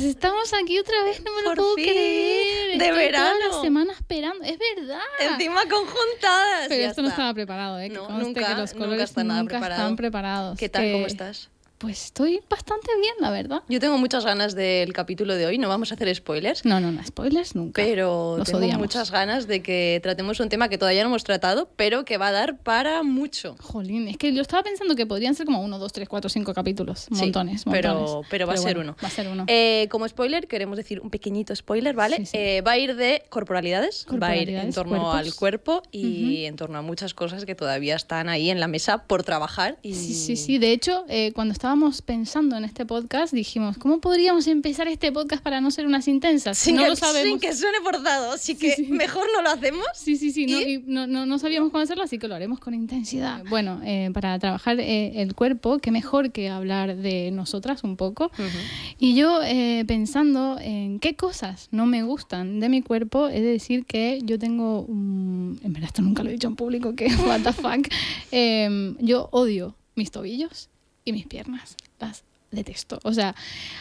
chicas, estamos aquí otra vez, no me lo puedo creer. De verano. Toda la semana esperando, es verdad. Encima conjuntadas. Pero esto no estaba preparado, ¿eh? No, nunca, que los nunca colores está nada nunca preparado. están preparados. ¿Qué tal? Que- ¿Cómo estás? Pues estoy bastante bien, la verdad. Yo tengo muchas ganas del capítulo de hoy, no vamos a hacer spoilers, No, no, no, spoilers nunca. pero Los tengo odiamos. muchas ganas de que tratemos un tema que todavía no hemos tratado, pero que va a dar para mucho. Jolín, es que yo estaba pensando que podrían ser como uno, dos, tres, cuatro, cinco capítulos. Sí, Montones, pero- montones. pero va a ser bueno, uno. Va a ser uno. Eh, como spoiler, queremos decir un pequeñito spoiler, ¿vale? Sí, sí. Eh, va a ir de corporalidades, va a ir en torno cuerpos. al cuerpo y en torno a muchas cosas que todavía están ahí en la mesa por trabajar. Y... Sí, sí, sí. De hecho, eh, cuando estábamos pensando en este podcast, dijimos, ¿cómo podríamos empezar este podcast para no ser unas intensas? Sin, no que, lo sabemos. sin que suene forzado, así que sí. mejor no lo hacemos. Sí, sí, sí, no, ¿Y? y no, no, no sabíamos cómo hacerlo, así que lo haremos con intensidad. Bueno, eh, para trabajar eh, el cuerpo, qué mejor que hablar de nosotras un poco. Y yo eh, pensando en qué cosas no me gustan de mi cuerpo, he de decir que yo tengo, en verdad esto nunca lo he dicho en público, que what the fuck, Em, yo odio mis tobillos y mis piernas, las detesto. O sea,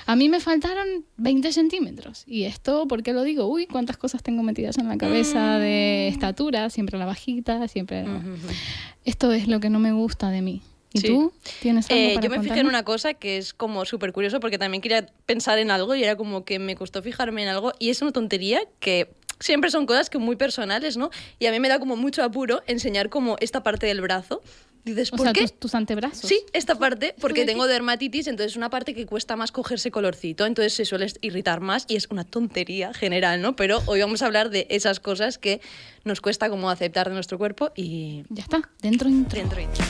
a mí me faltaron 20 centímetros. Y esto, ¿por qué lo digo? Uy, cuántas cosas tengo metidas en la cabeza de estatura, siempre la bajita, siempre... Esto es lo que no me gusta de mí. ¿Y Sí. tú tienes algo Eh, para yo me fijé en una cosa que es como súper curioso porque también quería pensar en algo y era como que me costó fijarme en algo y es una tontería que siempre son cosas que muy personales, ¿no? Y a mí me da como mucho apuro enseñar como esta parte del brazo. Dices, O ¿por sea, qué? tus, tus antebrazos. Sí, esta parte, porque tengo dermatitis, entonces es una parte que cuesta más cogerse colorcito, entonces se suele irritar más y es una tontería general, ¿no? Pero hoy vamos a hablar de esas cosas que nos cuesta como aceptar de nuestro cuerpo y Ya está, dentro intro. dentro intro.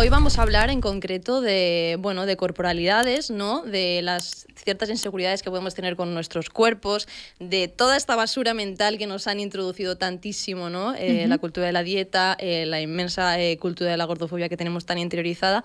Hoy vamos a hablar en concreto de, bueno, de corporalidades, ¿no? De las ciertas inseguridades que podemos tener con nuestros cuerpos, de toda esta basura mental que nos han introducido tantísimo, ¿no? Eh, La cultura de la dieta, eh, la inmensa eh, cultura de la gordofobia que tenemos tan interiorizada.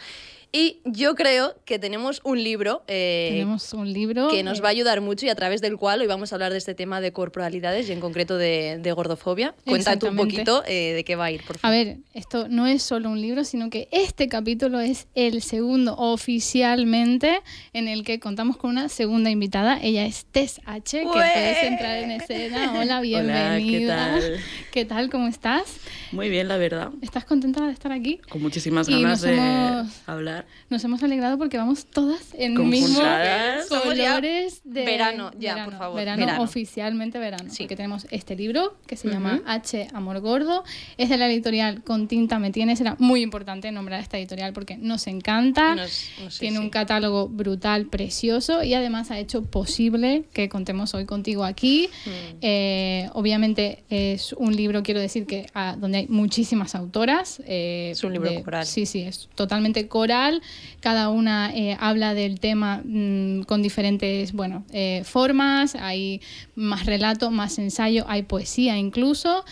Y yo creo que tenemos un libro eh, Tenemos un libro que nos va a ayudar mucho y a través del cual hoy vamos a hablar de este tema de corporalidades y en concreto de, de gordofobia. Cuenta tú un poquito eh, de qué va a ir, por A favor. ver, esto no es solo un libro, sino que este capítulo es el segundo oficialmente en el que contamos con una segunda invitada. Ella es Tess H, que ¡Ué! puedes entrar en escena. Hola, bienvenida. tal? ¿Qué tal? ¿Cómo estás? Muy bien, la verdad. ¿Estás contenta de estar aquí? Con muchísimas Y ganas nos de hemos- hablar. Nos hemos alegrado porque vamos todas en mismo Conjuntadas. Somos ya colores de verano, ya, por favor, Verano, verano. oficialmente verano. Sí. Porque tenemos este libro que se llama H Amor Gordo. Es de la editorial Con Tinta Me Tienes. Era muy importante nombrar esta editorial porque nos encanta. Nos- no sé, Tiene sí. un catálogo brutal, precioso y además ha hecho posible que contemos hoy contigo aquí. Mm. Eh, obviamente es un libro, quiero decir, que ah, donde hay muchísimas autoras. eh, Es un libro coral. Sí, sí, es totalmente coral. Cada una eh, habla del tema mm, con diferentes, bueno, eh, formas. Hay más relato, más ensayo, hay poesía incluso.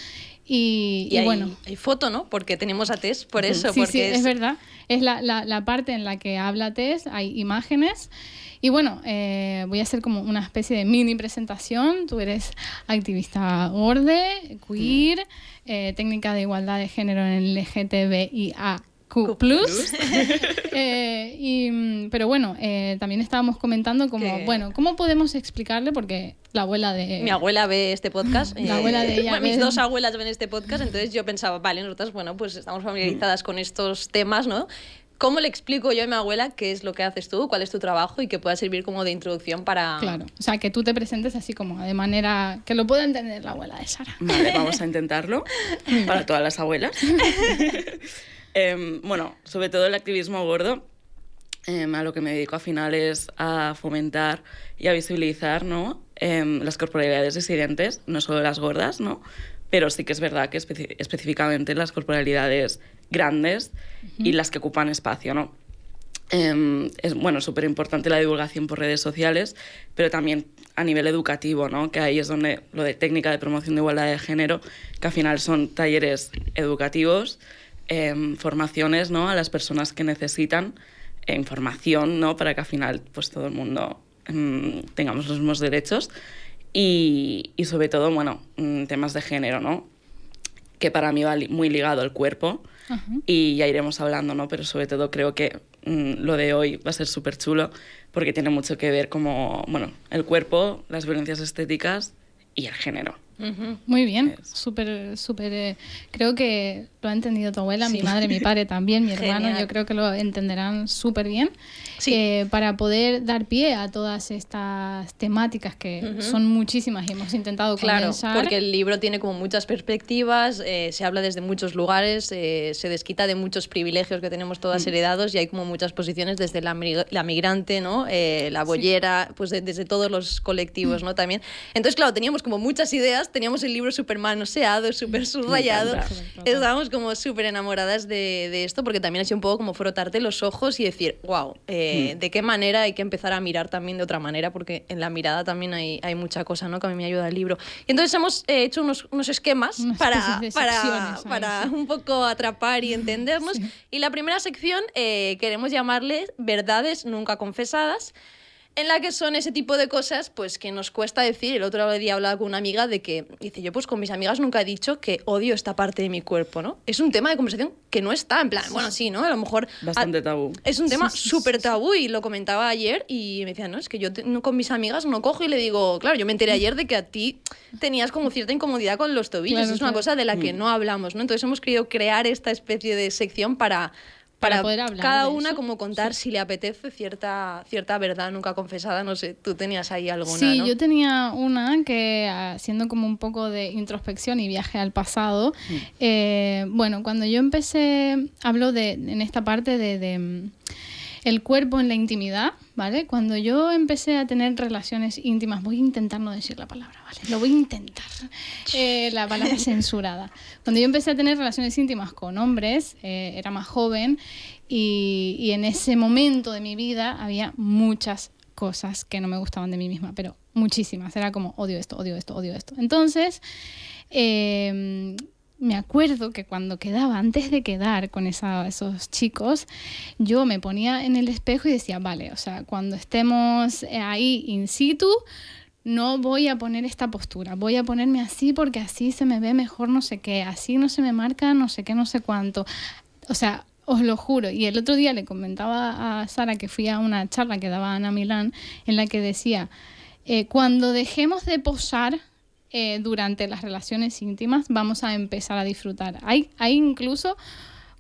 Y, Y, y hay, bueno, hay foto, ¿no? Porque tenemos a Tess, por eso. Sí, porque sí, es, verdad. Es la, la- la parte en la que habla Tess, hay imágenes. Y bueno, eh, voy a hacer como una especie de mini presentación. Tú eres activista gorde, queer, eh, técnica de igualdad de género en el LGTBIAQ+. Eh, y, mm, pero bueno, eh, también estábamos comentando como, bueno, ¿cómo podemos explicarle? Porque la abuela de... Mi abuela ve este podcast. La abuela de ella bueno, mis dos abuelas ven este podcast, entonces yo pensaba, vale, nosotras, bueno, pues estamos familiarizadas con estos temas, ¿no? ¿Cómo le explico yo a mi abuela qué es lo que haces tú, cuál es tu trabajo y que pueda servir como de introducción para... Claro, o sea, que tú te presentes así como de manera que lo pueda entender la abuela de Sara. Vale, vamos a intentarlo para todas las abuelas. Em, bueno, sobre todo el activismo gordo, em, a lo que me dedico al final es a fomentar y a visibilizar ¿no? Em, las corporalidades disidentes, no solo las gordas, ¿no? pero sí que es verdad que específicamente las corporalidades grandes y las que ocupan espacio. ¿no? Es bueno, súper importante la divulgación por redes sociales, pero también a nivel educativo, ¿no? que ahí es donde lo de técnica de promoción de igualdad de género, que al final son talleres educativos, em, formaciones ¿no? a las personas que necesitan eh, información ¿no? para que al final pues, todo el mundo em, tengamos los mismos derechos y, y sobre todo, bueno, mm, temas de género, ¿no? que para mí va muy ligado al cuerpo y ya iremos hablando, ¿no? Pero sobre todo creo que mm, lo de hoy va a ser súper chulo porque tiene mucho que ver como, bueno, el cuerpo, las violencias estéticas y el género. Muy bien, súper, súper. Eh, creo que lo ha entendido tu abuela, mi madre, mi padre también, mi hermano, yo creo que lo entenderán súper bien. Eh, para poder dar pie a todas estas temáticas que son muchísimas y hemos intentado claro, porque el libro tiene como muchas perspectivas, eh, se habla desde muchos lugares, se desquita de muchos privilegios que tenemos todas mm. heredados y hay como muchas posiciones desde la, la migrante, ¿no? la boyera, pues desde todos los colectivos, ¿no? También. Entonces, claro, teníamos como muchas ideas, teníamos el libro súper manoseado, súper subrayado, estábamos como súper enamoradas de, de, esto porque también ha sido un poco como frotarte los ojos y decir, wow, eh, hmm. de qué manera hay que empezar a mirar también de otra manera porque en la mirada también hay, hay mucha cosa ¿no? que a mí me ayuda el libro. Y entonces hemos eh, hecho unos, unos esquemas para, para, para un poco atrapar y entendernos. Y la primera sección eh, queremos llamarle verdades nunca confesadas en la que son ese tipo de cosas pues que nos cuesta decir. El otro día hablaba con una amiga de que, dice, yo pues con mis amigas nunca he dicho que odio esta parte de mi cuerpo, ¿no? Es un tema de conversación que no está, en plan, bueno, sí, ¿no? A lo mejor... Bastante tabú. Es un tema súper tabú y lo comentaba ayer y me decía, no, es que yo no, con mis amigas no cojo y le digo, claro, yo me enteré ayer de que a ti tenías como cierta incomodidad con los tobillos, es una cosa de la que mm. no hablamos, ¿no? Entonces hemos querido crear esta especie de sección para para, poder hablar cada una como contar si le apetece cierta, cierta verdad nunca confesada. No sé, tú tenías ahí alguna, Sí, yo tenía una que haciendo como un poco de introspección y viaje al pasado. Mm. Eh, bueno, cuando yo empecé, hablo de, en esta parte de, de el cuerpo en la intimidad, ¿vale? Cuando yo empecé a tener relaciones íntimas, voy a intentar no decir la palabra, ¿vale? Lo voy a intentar. Eh, la palabra censurada. Cuando yo empecé a tener relaciones íntimas con hombres, eh, era más joven y, y en ese momento de mi vida había muchas cosas que no me gustaban de mí misma, pero muchísimas. Era como odio esto, odio esto, odio esto. Entonces, eh, me acuerdo que cuando quedaba, antes de quedar con esos chicos, yo me ponía en el espejo y decía, vale, o sea, cuando estemos ahí in situ, no voy a poner esta postura, voy a ponerme así porque así se me ve mejor no sé qué, así no se me marca no sé qué, no sé cuánto. O sea, os lo juro. Y el otro día le comentaba a Sara que fui a una charla que daba Ana Milán en la que decía, eh, cuando dejemos de posar, eh, durante las relaciones íntimas vamos a empezar a disfrutar. Hay, hay incluso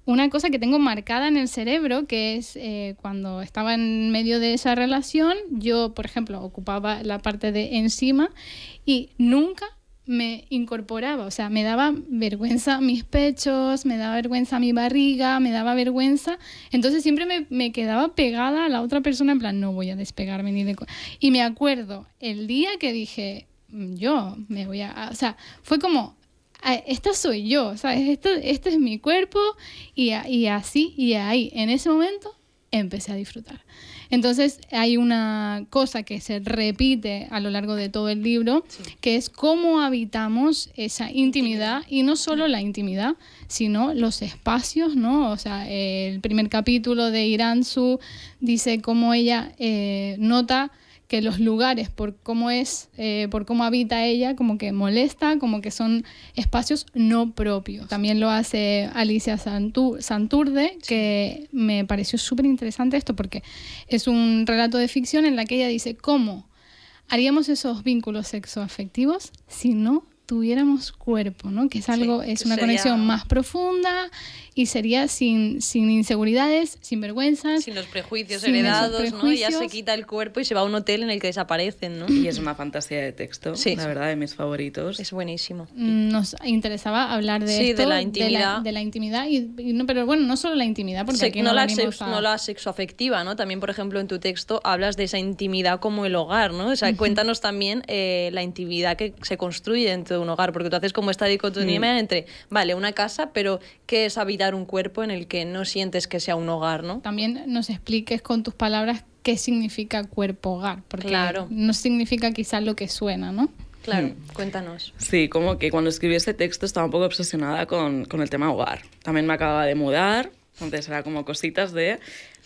una cosa que tengo marcada en el cerebro, que es eh, cuando estaba en medio de esa relación, yo, por ejemplo, ocupaba la parte de encima y nunca me incorporaba, o sea, me daba vergüenza mis pechos, me daba vergüenza mi barriga, me daba vergüenza, entonces siempre me, me quedaba pegada a la otra persona en plan, no voy a despegarme ni de... Y me acuerdo el día que dije, yo me voy a, o sea, fue como, esta soy yo, ¿sabes? Esto, este es mi cuerpo y, y así y ahí, en ese momento, empecé a disfrutar. Entonces hay una cosa que se repite a lo largo de todo el libro, que es cómo habitamos esa intimidad y no solo la intimidad, sino los espacios, ¿no? O sea, el primer capítulo de Iranzu dice cómo ella eh, nota que los lugares, por cómo es, eh, por cómo habita ella, como que molesta, como que son espacios no propios. También lo hace Alicia Santurde, que me pareció súper interesante esto porque es un relato de ficción en la que ella dice cómo haríamos esos vínculos sexoafectivos si no tuviéramos cuerpo, ¿no? Que es algo, es una conexión más profunda y sería sin, sin inseguridades, sin vergüenzas. Sin los prejuicios heredados, ¿no? Ya se quita el cuerpo y se va a un hotel en el que desaparecen, ¿no? Y es una fantasía de texto, la verdad, de mis favoritos. Es buenísimo. Mm, nos interesaba hablar de esto, de la intimidad. De la, intimidad, y, no, pero bueno, no solo la intimidad, porque aquí no, la no la sexoafectiva, ¿no? También, por ejemplo, en tu texto hablas de esa intimidad como el hogar, ¿no? O sea, cuéntanos también eh, la intimidad que se construye dentro de un hogar, porque tú haces como esta dicotomía mm. entre, vale, una casa, pero ¿qué es habitar un cuerpo en el que no sientes que sea un hogar, ¿no? También nos expliques con tus palabras qué significa cuerpo-hogar, porque no significa quizás lo que suena, ¿no? Claro, mm. cuéntanos. Sí, como que cuando escribí este texto estaba un poco obsesionada con, con el tema hogar. También me acababa de mudar, entonces era como cositas de...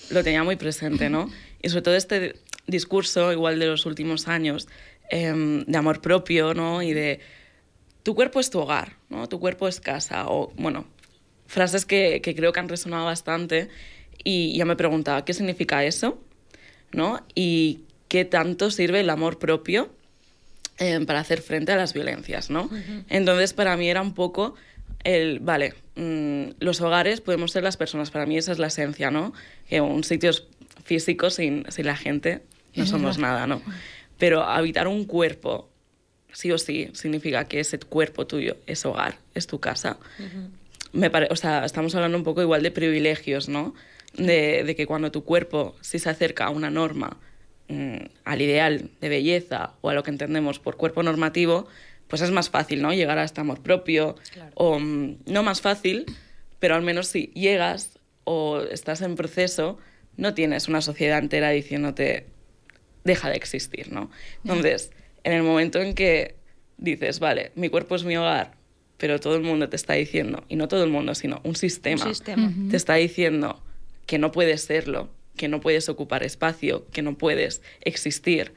Lo tenía muy presente, ¿no? Y sobre todo este discurso, igual de los últimos años, em, de amor propio, ¿no? Y de tu cuerpo es tu hogar, ¿no? Tu cuerpo es casa, o bueno, frases que, que creo que han resonado bastante y ya me preguntaba, ¿qué significa eso? ¿No? Y qué tanto sirve el amor propio eh, para hacer frente a las violencias, ¿no? Entonces, para mí era un poco el, vale, mm, los hogares podemos ser las personas, para mí esa es la esencia, ¿no? Que un sitio físico sin, sin la gente no somos nada, ¿no? Pero habitar un cuerpo, sí o sí, significa que ese cuerpo tuyo es hogar, es tu casa. Me pare o sea, estamos hablando un poco igual de privilegios, ¿no? De, de que cuando tu cuerpo, si se acerca a una norma, mm, al ideal de belleza o a lo que entendemos por cuerpo normativo, pues es más fácil, ¿no? Llegar a este amor propio. O mm, no más fácil, pero al menos si llegas o estás en proceso, no tienes una sociedad entera diciéndote deja de existir, ¿no? Entonces, en el momento en que dices, vale, mi cuerpo es mi hogar, pero todo el mundo te está diciendo, y no todo el mundo, sino un sistema, te está diciendo que no puedes serlo, que no puedes ocupar espacio, que no puedes existir,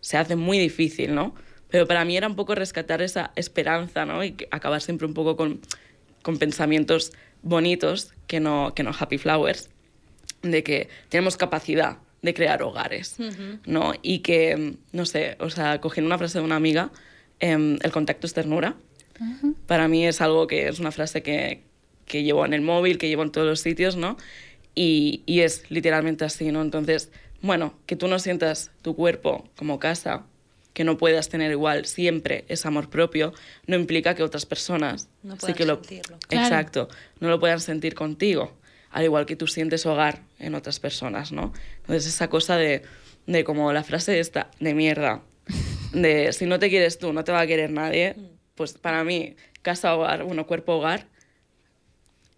se hace muy difícil, ¿no? Pero para mí era un poco rescatar esa esperanza, ¿no? Y acabar siempre un poco con, con pensamientos bonitos, que no, que no happy flowers, de que tenemos capacidad de crear hogares, ¿no? Y que, no sé, o sea, cogiendo una frase de una amiga, em, el contacto es ternura. Para mí es algo que es una frase que, que, llevo en el móvil, que llevo en todos los sitios, ¿no? Y, y es literalmente así, ¿no? Entonces, bueno, que tú no sientas tu cuerpo como casa, que no puedas tener igual siempre ese amor propio, no implica que otras personas no sí que lo sentirlo. exacto, no lo puedan sentir contigo al igual que tú sientes hogar en otras personas, ¿no? Entonces esa cosa de, de como la frase esta, de mierda, de si no te quieres tú, no te va a querer nadie, Mm. Pues para mí, casa, hogar, bueno, cuerpo, hogar,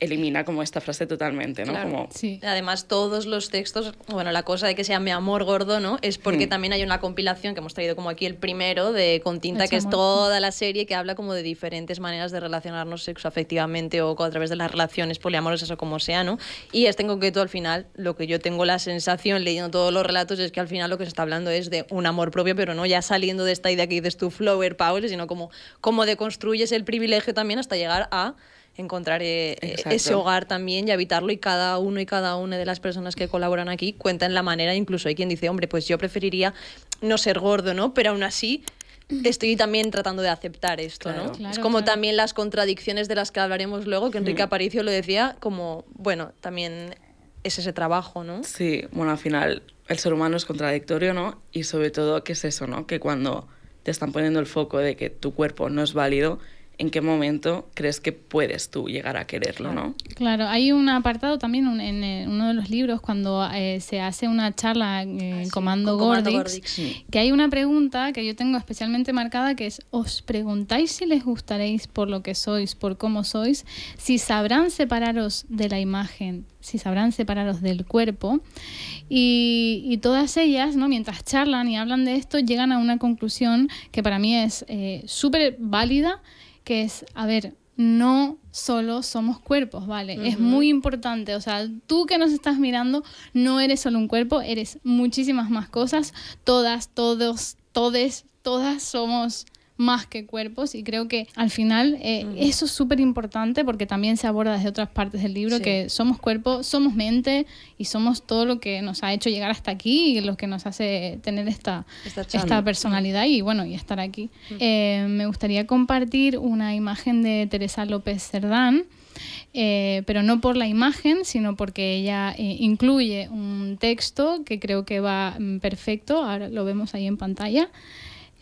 elimina como esta frase totalmente, ¿no? Claro. Como, Sí. Además, todos los textos, bueno, la cosa de que sea mi amor gordo, ¿no? Es porque Mm. también hay una compilación que hemos traído como aquí el primero de con tinta, que es toda la serie que habla como de diferentes maneras de relacionarnos sexoafectivamente o a través de las relaciones poliamorosas o como sea, ¿no? Y este en concreto al final, lo que yo tengo la sensación leyendo todos los relatos es que al final lo que se está hablando es de un amor propio, pero no ya saliendo de esta idea que dices tú, flower power, sino como cómo deconstruyes el privilegio también hasta llegar a encontrar eh, eh, ese hogar también y habitarlo y cada uno y cada una de las personas que colaboran aquí cuentan la manera, incluso hay quien dice, hombre, pues yo preferiría no ser gordo, ¿no? Pero aún así estoy también tratando de aceptar esto, Claro. ¿no? Claro, es como claro. también las contradicciones de las que hablaremos luego, que Enrique Aparicio lo decía, como, bueno, también es ese trabajo, ¿no? Sí, bueno, al final el ser humano es contradictorio, ¿no? Y sobre todo, ¿qué es eso, no? Que cuando te están poniendo el foco de que tu cuerpo no es válido, ¿en qué momento crees que puedes tú llegar a quererlo, no? Claro, hay un apartado también un- en, eh, uno de los libros cuando eh, se hace una charla en Ah, sí, Comando Comando Gordix, Gordix. Sí. que hay una pregunta que yo tengo especialmente marcada que es, ¿os preguntáis si les gustaréis por lo que sois, por cómo sois? Si sabrán separaros de la imagen, si sabrán separaros del cuerpo. Y, y todas ellas, ¿no? mientras charlan y hablan de esto, llegan a una conclusión que para mí es eh, súper válida, que es, a ver, no solo somos cuerpos, ¿vale? Es muy importante, o sea, tú que nos estás mirando no eres solo un cuerpo, eres muchísimas más cosas, todas, todos, todes, todas somos más que cuerpos y creo que al final eh, eso es súper importante porque también se aborda desde otras partes del libro Sí. que somos cuerpo, somos mente y somos todo lo que nos ha hecho llegar hasta aquí y lo que nos hace tener esta, Esta personalidad y bueno, y estar aquí. Eh, me gustaría compartir una imagen de Teresa López Cerdán, eh, pero no por la imagen, sino porque ella eh, incluye un texto que creo que va mm, perfecto, ahora lo vemos ahí en pantalla.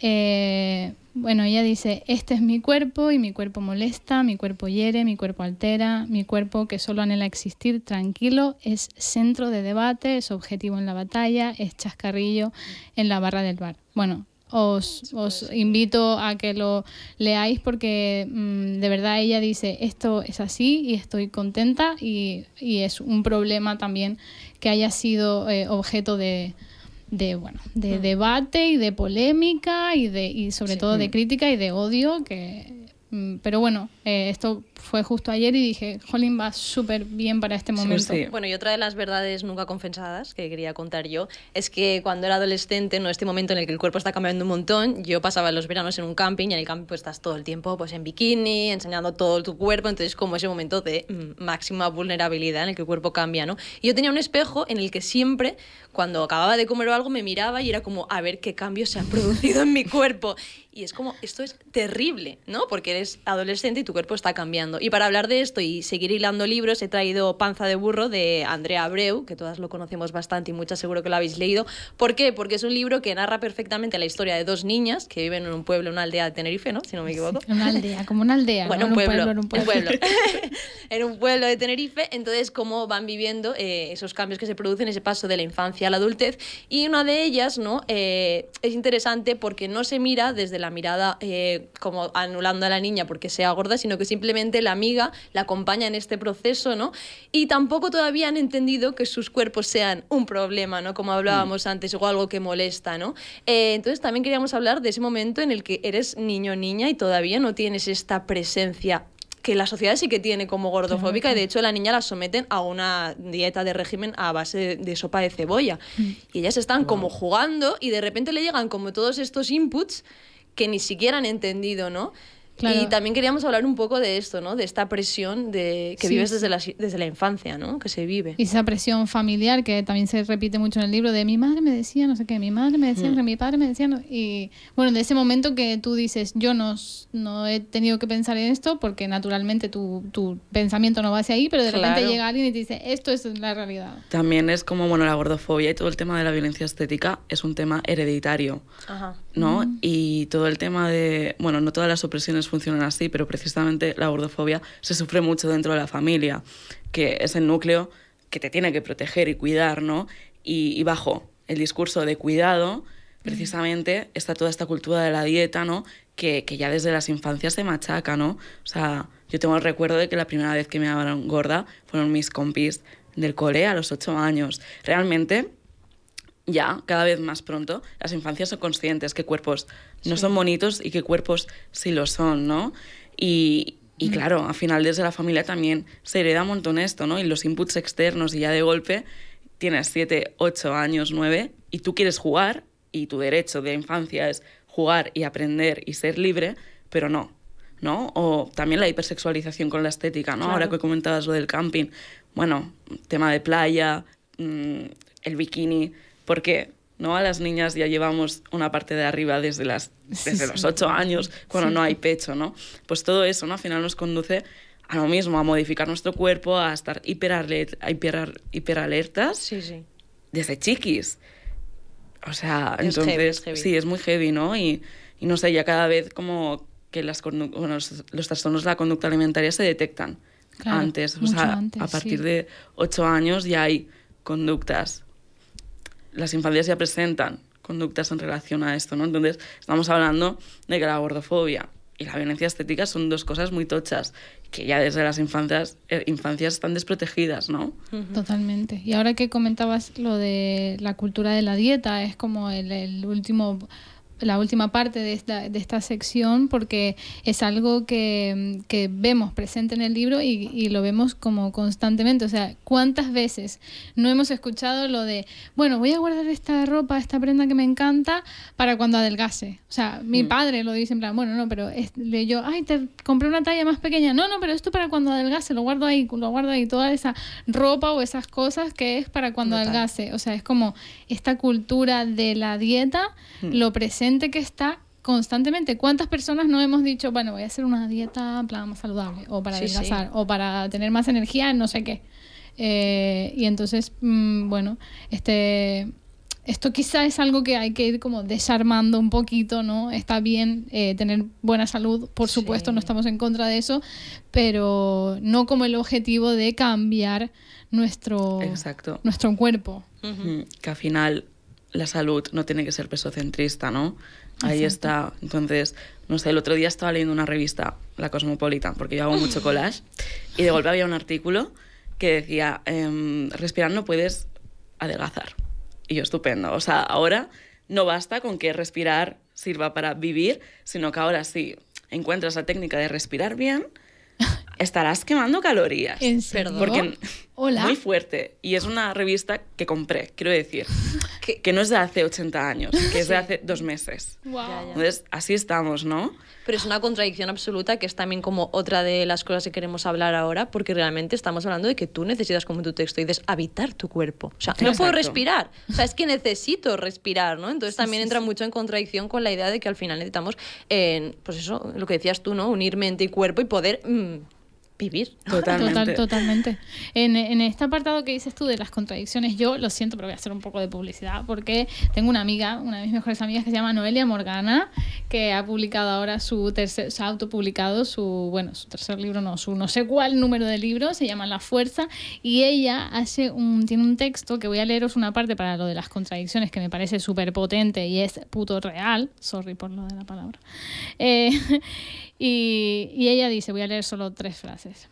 Eh, bueno, ella dice, este es mi cuerpo y mi cuerpo molesta, mi cuerpo hiere, mi cuerpo altera, mi cuerpo que solo anhela existir tranquilo, es centro de debate, es objetivo en la batalla, es chascarrillo en la barra del bar. Bueno, os, os invito a que lo leáis porque mm, de verdad ella dice, esto es así y estoy contenta y, y es un problema también que haya sido eh, objeto de, de bueno de debate y de polémica y de y sobre todo de crítica y de odio que Mm, Pero bueno, eh, esto fue justo ayer y dije, Jolín va súper bien para este momento. sí. Bueno, y otra de las verdades nunca confesadas que quería contar yo es que cuando era adolescente, no este momento en el que el cuerpo está cambiando un montón, yo pasaba los veranos en un camping y en el camping pues estás todo el tiempo pues en bikini, enseñando todo tu cuerpo, entonces como ese momento de mm, máxima vulnerabilidad en el que el cuerpo cambia, ¿no? Y yo tenía un espejo en el que siempre cuando acababa de comer o algo me miraba y era como a ver qué cambios se han producido en mi cuerpo. Y es como, esto es terrible, ¿no? Porque eres adolescente y tu cuerpo está cambiando. Y para hablar de esto y seguir hilando libros, he traído Panza de Burro de Andrea Abreu, que todas lo conocemos bastante y muchas seguro que lo habéis leído. ¿Por qué? Porque es un libro que narra perfectamente la historia de dos niñas que viven en un pueblo, en una aldea de Tenerife, ¿no? Si no me equivoco. Una aldea, como una aldea. Bueno, no un en pueblo, en un pueblo. en un pueblo de Tenerife, entonces cómo van viviendo eh, esos cambios que se producen, ese paso de la infancia a la adultez. Y una de ellas, ¿no? Eh, es interesante porque no se mira desde la mirada eh, como anulando a la niña porque sea gorda, sino que simplemente la amiga la acompaña en este proceso, ¿no? Y tampoco todavía han entendido que sus cuerpos sean un problema, ¿no? Como hablábamos antes, o algo que molesta, ¿no? Eh, entonces también queríamos hablar de ese momento en el que eres niño o niña y todavía no tienes esta presencia que la sociedad sí que tiene como gordofóbica y de hecho la niña la someten a una dieta de régimen a base de, de sopa de cebolla. Y ellas están como jugando y de repente le llegan como todos estos inputs que ni siquiera han entendido, ¿no? Claro. Y también queríamos hablar un poco de esto, ¿no? De esta presión de, que Sí, vives desde la, desde la infancia, ¿no? Que se vive. Y esa presión familiar que también se repite mucho en el libro de mi madre me decía no sé qué, mi madre me decía, Mm. mi padre me decía, no- y bueno, de ese momento que tú dices, yo no, no he tenido que pensar en esto porque naturalmente tu, tu pensamiento no va hacia ahí, pero de repente Claro. llega alguien y te dice, esto es la realidad. También es como, bueno, la gordofobia y todo el tema de la violencia estética es un tema hereditario, Ajá. ¿No? Y todo el tema de, bueno, no todas las opresiones funcionan así, pero precisamente la gordofobia se sufre mucho dentro de la familia, que es el núcleo que te tiene que proteger y cuidar, ¿no? Y, y bajo el discurso de cuidado, precisamente está toda esta cultura de la dieta, ¿no? Que, que ya desde las infancias se machaca, ¿no? O sea, yo tengo el recuerdo de que la primera vez que me llamaron gorda fueron mis compis del cole a los ocho años. Realmente, ya, cada vez más pronto, las infancias son conscientes que cuerpos no son bonitos y que cuerpos sí lo son, ¿no? Y, y claro, al final desde la familia también se hereda un montón esto, ¿no? Y los inputs externos y ya de golpe tienes 7, 8 años, 9 y tú quieres jugar y tu derecho de infancia es jugar y aprender y ser libre, pero no, ¿no? O también la hipersexualización con la estética, ¿no? Claro. Ahora que comentabas lo del camping, bueno, tema de playa, mm, el bikini, ¿por qué? ¿No? A las niñas ya llevamos una parte de arriba desde, las, Sí, desde sí. los ocho años, cuando Sí. no hay pecho, ¿no? Pues todo eso, ¿no? Al final nos conduce a lo mismo, a modificar nuestro cuerpo, a estar hiperaler- hiperar- hiperalertas Sí, sí. desde chiquis. O sea, Es entonces, heavy, es heavy. sí, es muy heavy, ¿no? Y, y no sé, ya cada vez como que las bueno, los, los trastornos de la conducta alimentaria se detectan Claro, antes. O sea, antes, a partir sí. de ocho años ya hay conductas. Las infancias ya presentan conductas en relación a esto, ¿no? Entonces, estamos hablando de que la gordofobia y la violencia estética son dos cosas muy tochas, que ya desde las infancias, eh, infancias están desprotegidas, ¿no? Totalmente. Y ahora que comentabas lo de la cultura de la dieta, es como el, el último la última parte de esta, de esta sección porque es algo que, que vemos presente en el libro y, y lo vemos como constantemente. O sea, ¿cuántas veces no hemos escuchado lo de, bueno, voy a guardar esta ropa, esta prenda que me encanta para cuando adelgase? O sea, mi Mm. padre lo dice en plan, bueno, no, pero es, le- yo, ay, te compré una talla más pequeña. No, no, pero esto para cuando adelgase, lo guardo ahí, lo guardo ahí, toda esa ropa o esas cosas que es para cuando Total. adelgase. O sea, es como esta cultura de la dieta, Mm. lo presente que está constantemente. ¿Cuántas personas no hemos dicho, bueno, voy a hacer una dieta en plan más saludable o para Sí, sí. adelgazar o para tener más energía en no sé qué? Eh, y entonces, mm, bueno, este... Esto quizá es algo que hay que ir como desarmando un poquito, ¿no? Está bien eh, tener buena salud, por supuesto, Sí. no estamos en contra de eso, pero no como el objetivo de cambiar nuestro, Exacto. nuestro cuerpo. Mm, que al final la salud no tiene que ser pesocentrista, ¿no? Ahí Exacto. está. Entonces, no sé, el otro día estaba leyendo una revista, La Cosmopolitan, porque yo hago mucho collage, y de golpe había un artículo que decía, em, respirar no puedes adelgazar. Y yo, estupendo. O sea, ahora no basta con que respirar sirva para vivir, sino que ahora sí, encuentras la técnica de respirar bien, estarás quemando calorías. ¿En serio? Porque Hola. muy fuerte. Y es una revista que compré, quiero decir. Que, que no es de hace 80 años, que es de hace dos meses. Wow. Ya, ya. Entonces, así estamos, ¿no? Pero es una contradicción absoluta que es también como otra de las cosas que queremos hablar ahora, porque realmente estamos hablando de que tú necesitas, como en tu texto dices, habitar tu cuerpo. O sea, no puedo Exacto. respirar. O sea, es que necesito respirar, ¿no? Entonces también sí, entra sí. mucho en contradicción con la idea de que al final necesitamos, eh, pues eso, lo que decías tú, ¿no? Unir mente y cuerpo y poder mm, vivir. Totalmente. Total, totalmente. En, en este apartado que dices tú de las contradicciones, yo lo siento, pero voy a hacer un poco de publicidad porque tengo una amiga, una de mis mejores amigas que se llama Noelia Morgana, que ha publicado ahora su tercer, se ha autopublicado su, bueno, su tercer libro, no, su no sé cuál número de libro, se llama La Fuerza, y ella hace un, tiene un texto que voy a leeros una parte para lo de las contradicciones que me parece súper potente y es puto real, sorry por lo de la palabra. Eh, y, y ella dice, voy a leer solo tres frases.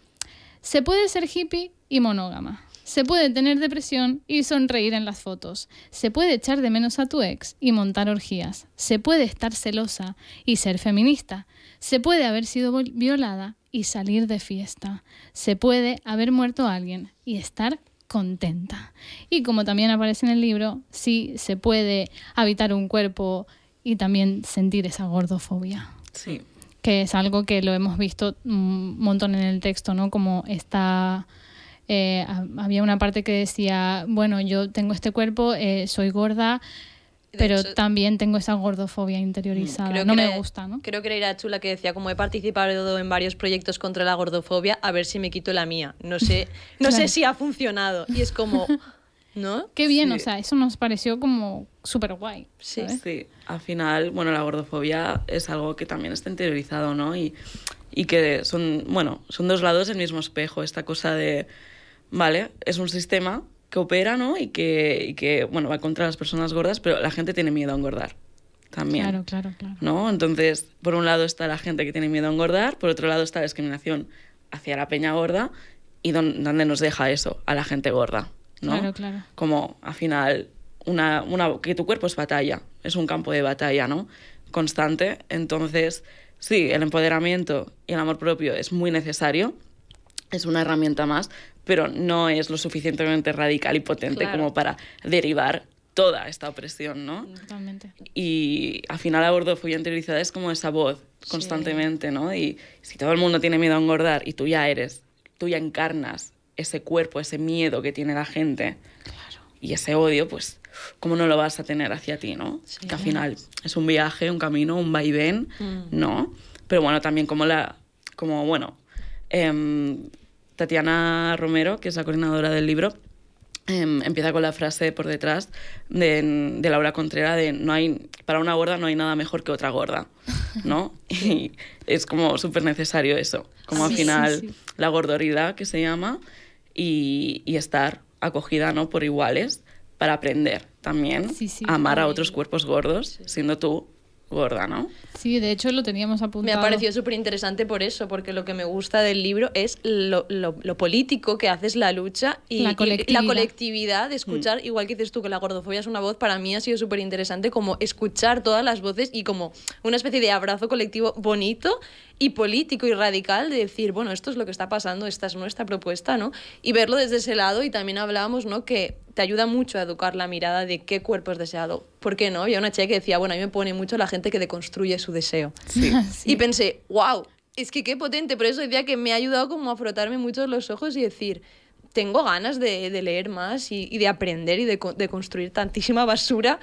Se puede ser hippie y monógama. Se puede tener depresión y sonreír en las fotos. Se puede echar de menos a tu ex y montar orgías. Se puede estar celosa y ser feminista. Se puede haber sido violada y salir de fiesta. Se puede haber muerto alguien y estar contenta. Y como también aparece en el libro, sí se puede habitar un cuerpo y también sentir esa gordofobia Sí. que es algo que lo hemos visto un montón en el texto, ¿no? Como está... eh, ha- había una parte que decía, bueno, yo tengo este cuerpo, eh, soy gorda, De pero hecho- también tengo esa gordofobia interiorizada. Creo no que me era- gusta, ¿no? Creo que era Irachu la que decía, como he participado en varios proyectos contra la gordofobia, a ver si me quito la mía. No sé, no Claro. sé si ha funcionado. Y es como, ¿no? Qué bien, Sí. o sea, eso nos pareció como súper guay. Sí. ¿sabes? Sí, al final, bueno, la gordofobia es algo que también está interiorizado, ¿no? Y, y que son, bueno, son dos lados del mismo espejo, esta cosa de, vale, es un sistema que opera, ¿no? Y que, y que, bueno, va contra las personas gordas, pero la gente tiene miedo a engordar también. Claro, claro, claro. ¿no? Entonces, por un lado está la gente que tiene miedo a engordar, por otro lado está la discriminación hacia la peña gorda y don- dónde nos deja eso a la gente gorda, ¿no? Claro, claro. Como al final una, una que tu cuerpo es batalla, es un campo de batalla, ¿no? Constante, entonces sí, el empoderamiento y el amor propio es muy necesario, es una herramienta más, pero no es lo suficientemente radical y potente Claro. como para derivar toda esta opresión, ¿no? Totalmente. Y al final la gordofobia interiorizada es como esa voz constantemente, ¿no? Y si todo el mundo tiene miedo a engordar y tú ya eres, tú ya encarnas ese cuerpo, ese miedo que tiene la gente y ese odio, pues, ¿cómo no lo vas a tener hacia ti, no? Sí. Que al final es un viaje, un camino, un vaivén, Mm. ¿no? Pero bueno, también como la, como bueno, em, Tatiana Romero, que es la coordinadora del libro, em, empieza con la frase por detrás de, de Laura Contreras de no hay para una gorda no hay nada mejor que otra gorda, ¿no? Y es como súper necesario eso, como Sí, al sí, final sí. la gordoridad que se llama y, y estar acogida, ¿no? Por iguales para aprender también Sí, sí. a amar a otros cuerpos gordos, siendo tú gorda, ¿no? Sí, de hecho lo teníamos Me apuntado. ha parecido súper interesante por eso, porque lo que me gusta del libro es lo, lo- lo político que haces la lucha y La y colectividad. la colectividad de escuchar, Mm. igual que dices tú que la gordofobia es una voz, para mí ha sido súper interesante como escuchar todas las voces y como una especie de abrazo colectivo bonito y político y radical de decir, bueno, esto es lo que está pasando, esta es nuestra propuesta, ¿no? Y verlo desde ese lado y también hablábamos, ¿no? Que te ayuda mucho a educar la mirada de qué cuerpo es deseado. ¿Por qué no? Había una chica que decía, bueno, a mí me pone mucho la gente que deconstruye su deseo. Sí. Sí. Y pensé, wow, es que qué potente. Por eso decía que me ha ayudado como a frotarme mucho los ojos y decir, tengo ganas de, de leer más y, y de aprender y de, de construir tantísima basura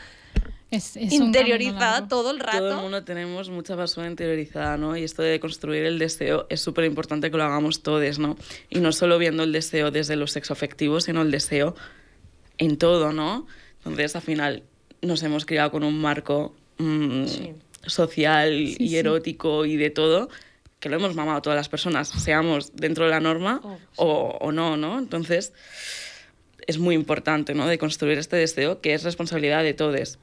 Es- es interiorizada todo el rato. Todo el mundo tenemos mucha basura interiorizada, ¿no? Y esto de construir el deseo es súper importante que lo hagamos todos, ¿no? Y no solo viendo el deseo desde lo sexoafectivo, sino el deseo en todo, ¿no? Entonces, al final, nos hemos criado con un marco mm, Sí. social Sí, y sí. erótico y de todo, que lo hemos mamado todas las personas, seamos dentro de la norma Oh, sí. o, o no, ¿no? Entonces, es muy importante, ¿no? De construir este deseo que es responsabilidad de todos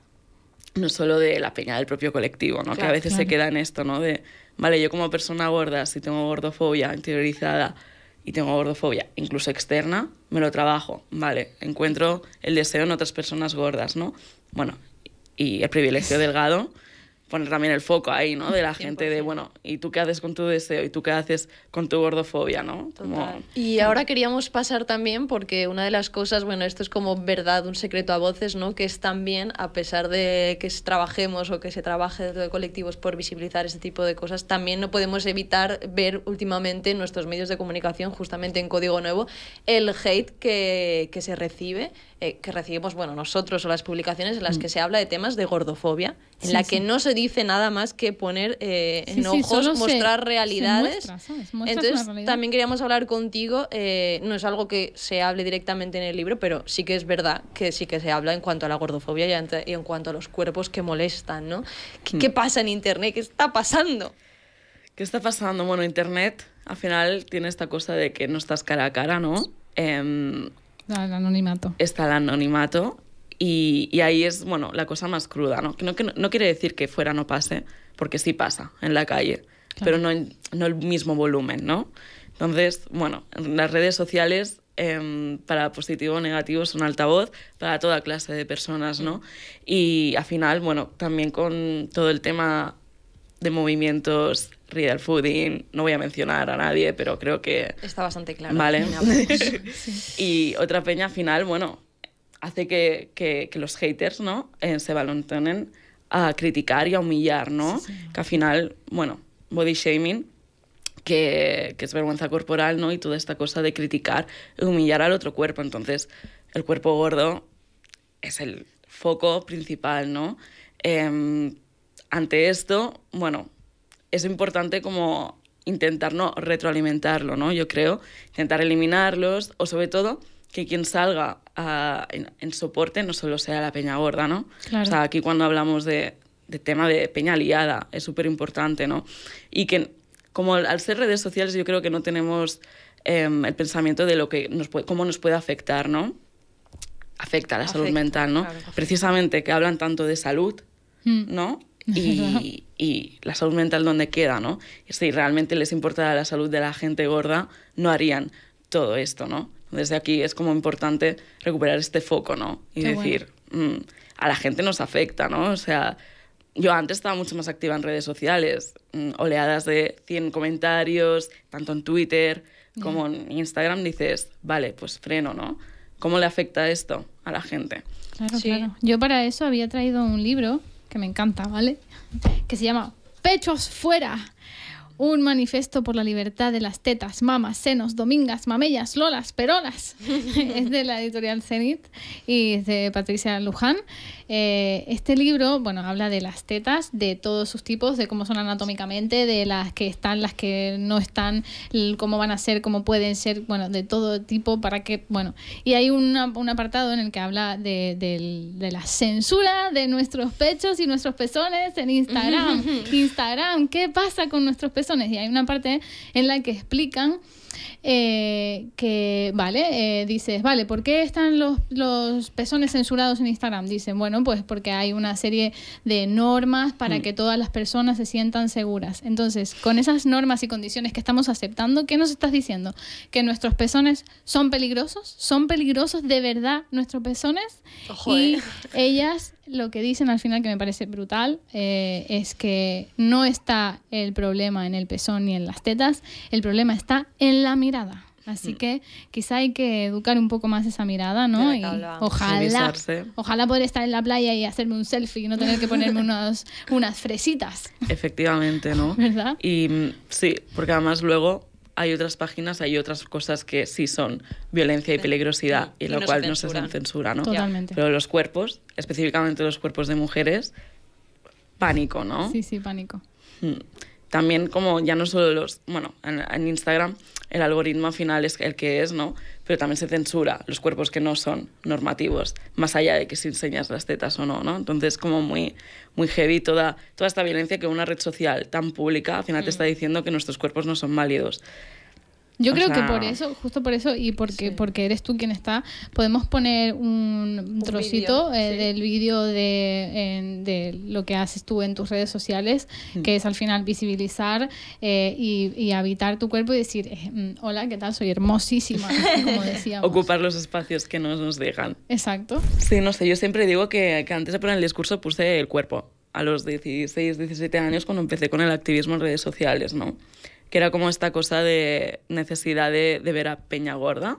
no solo de la peña del propio colectivo, ¿no? que a Claro, veces se queda en esto, ¿no? De, vale, yo como persona gorda, si tengo gordofobia interiorizada y tengo gordofobia incluso externa, me lo trabajo, vale, encuentro el deseo en otras personas gordas, ¿no? Bueno, y el privilegio delgado, poner también el foco ahí, ¿no? De la gente de, bueno, ¿y tú qué haces con tu deseo? ¿Y tú qué haces con tu gordofobia, ¿no? Como... Y ahora queríamos pasar también, porque una de las cosas, bueno, esto es como verdad, un secreto a voces, ¿no? Que es también, a pesar de que trabajemos o que se trabaje dentro de colectivos por visibilizar este tipo de cosas, también no podemos evitar ver últimamente en nuestros medios de comunicación, justamente en Código Nuevo, el hate que, que se recibe eh, que recibimos, bueno, nosotros o las publicaciones en las mm. que se habla de temas de gordofobia, en la que no se dice nada más que poner eh, en ojos, mostrar realidades. Entonces, también queríamos hablar contigo, eh, no es algo que se hable directamente en el libro, pero sí que es verdad que sí que se habla en cuanto a la gordofobia y en, cuanto a los cuerpos que molestan, ¿no? ¿Qué, ¿Qué, mm. pasa en Internet? ¿Qué está pasando? ¿Qué está pasando? Bueno, Internet al final tiene esta cosa de que no estás cara a cara, ¿no? Eh, el anonimato. Está el anonimato y, y, ahí es, bueno, la cosa más cruda, ¿no? No, no quiere decir que fuera no pase, porque sí pasa en la calle, pero no, no el mismo volumen, ¿no? Entonces, bueno, las redes sociales em, para positivo o negativo son altavoz para toda clase de personas, ¿no? Y al final, bueno, también con todo el tema de movimientos real fooding, no voy a mencionar a nadie, pero creo que... Está bastante claro. Vale. Y otra peña al final, bueno, hace que, que, los haters, ¿no? Eh, se balontonen a criticar y a humillar, ¿no? Que al final, bueno, body shaming, que, que, es vergüenza corporal, ¿no? Y toda esta cosa de criticar y humillar al otro cuerpo. Entonces, el cuerpo gordo es el foco principal, ¿no? Eh, ante esto, bueno, es importante como intentar no retroalimentarlo, ¿no? Yo creo, intentar eliminarlos o sobre todo que quien salga en, soporte no solo sea la peña gorda, ¿no? O sea, aquí cuando hablamos de, tema de peña liada es súper importante, ¿no? Y que como al ser redes sociales yo creo que no tenemos em, el pensamiento de lo que nos puede, cómo nos puede afectar, ¿no? Afecta a la salud mental, ¿no? Precisamente que hablan tanto de salud, mm. ¿no? Y, y, la salud mental donde queda, ¿no? Y si realmente les importa la salud de la gente gorda, no harían todo esto, ¿no? Desde aquí es como importante recuperar este foco, ¿no? Y decir, mm, a la gente nos afecta, ¿no? O sea, yo antes estaba mucho más activa en redes sociales, mm, oleadas de 100 comentarios, tanto en Twitter como en Instagram, dices, vale, pues freno, ¿no? ¿Cómo le afecta esto a la gente? Claro, claro. Yo para eso había traído un libro que me encanta, ¿vale? Que se llama Pechos fuera. Un manifiesto por la libertad de las tetas, mamas, senos, domingas, mamellas, lolas, perolas. es de la editorial Zenit y es de Patricia Luján. Eh, este libro, bueno, habla de las tetas, de todos sus tipos, de cómo son anatómicamente, de las que están, las que no están, cómo van a ser, cómo pueden ser, bueno, de todo tipo, para que, bueno. Y hay un apartado en el que habla de, de, la censura de nuestros pechos y nuestros pezones en Instagram. Instagram, ¿qué pasa con nuestros pezones? Y hay una parte en la que explican eh, que, vale, eh, dices, vale, ¿por qué están los, los, pezones censurados en Instagram? Dicen, bueno, pues porque hay una serie de normas para mm. que todas las personas se sientan seguras. Entonces, con esas normas y condiciones que estamos aceptando, ¿qué nos estás diciendo? ¿Que nuestros pezones son peligrosos? ¿Son peligrosos de verdad nuestros pezones? y eh. ellas lo que dicen al final, que me parece brutal, eh, es que no está el problema en el pezón ni en las tetas, el problema está en la mirada. Así mm. que quizá hay que educar un poco más esa mirada, ¿no? Y ojalá, ojalá poder estar en la playa y hacerme un selfie y no tener que ponerme unos, unas fresitas. Efectivamente, ¿no? ¿Verdad? Y mm, sí, porque además luego hay otras páginas, hay otras cosas que sí son violencia y peligrosidad y, lo cual no se censura, ¿no? Totalmente. Pero los cuerpos, específicamente los cuerpos de mujeres, pánico, ¿no? Sí, sí, pánico. Hmm. También como ya no solo los, bueno, en, Instagram el algoritmo final es el que es, ¿no? Pero también se censura los cuerpos que no son normativos, más allá de que si enseñas las tetas o no, ¿no? Entonces como muy, muy heavy toda, toda esta violencia que una red social tan pública al final te está mm. diciendo que nuestros cuerpos no son válidos. Yo creo que por eso, justo por eso, y porque, porque eres tú quien está, podemos poner un, trocito eh, del vídeo de, de, lo que haces tú en tus redes sociales, mm. que es al final visibilizar eh, y, y, habitar tu cuerpo y decir, eh, mm, hola, ¿qué tal? Soy hermosísima, como decíamos. Ocupar los espacios que nos, nos dejan. Exacto. Sí, no sé, yo siempre digo que, que antes de poner el discurso puse el cuerpo a los 16, 17 años cuando empecé con el activismo en redes sociales, ¿no? Que era como esta cosa de necesidad de, de ver a Peña Gorda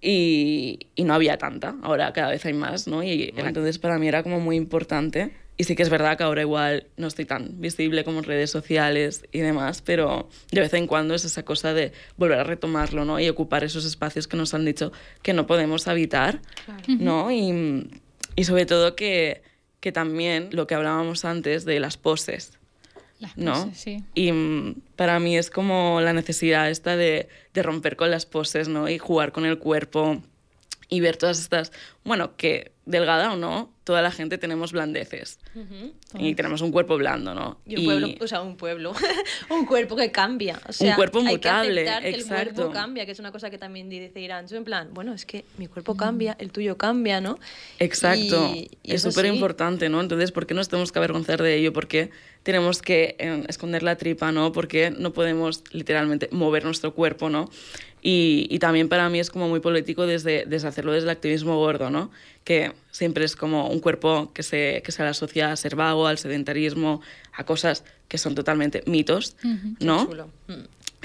y, y, no había tanta, ahora cada vez hay más, ¿no? Y entonces para mí era como muy importante. Y sí que es verdad que ahora igual no estoy tan visible como en redes sociales y demás, pero de vez en cuando es esa cosa de volver a retomarlo, ¿no? Y ocupar esos espacios que nos han dicho que no podemos habitar, claro. ¿no? Y, y sobre todo que, que también lo que hablábamos antes de las poses, Las ¿no? sí. Y mm, para mí es como la necesidad esta de, de romper con las poses, ¿no? Y jugar con el cuerpo y ver todas estas, bueno, que delgada o no, toda la gente tenemos blandeces y tenemos un cuerpo blando, ¿no? Y un pueblo, o sea, un pueblo, un cuerpo que cambia. O sea, cuerpo hay que mutable, aceptar que el exacto. cuerpo cambia, que es una cosa que también dice Irancho, en plan, bueno, es que mi cuerpo cambia, el tuyo cambia, ¿no? Exacto, Y- y es súper importante, ¿no? Entonces, ¿por qué nos tenemos que avergonzar de ello? ¿Por qué tenemos que eh, esconder la tripa, ¿no? ¿Por qué no podemos literalmente mover nuestro cuerpo, ¿no? Y, y también para mí es como muy político desde, desde hacerlo desde el activismo gordo, ¿no? Que siempre es como un cuerpo que se, que se le asocia a ser vago, al sedentarismo, a cosas que son totalmente mitos, ¿no? Chulo. Mm.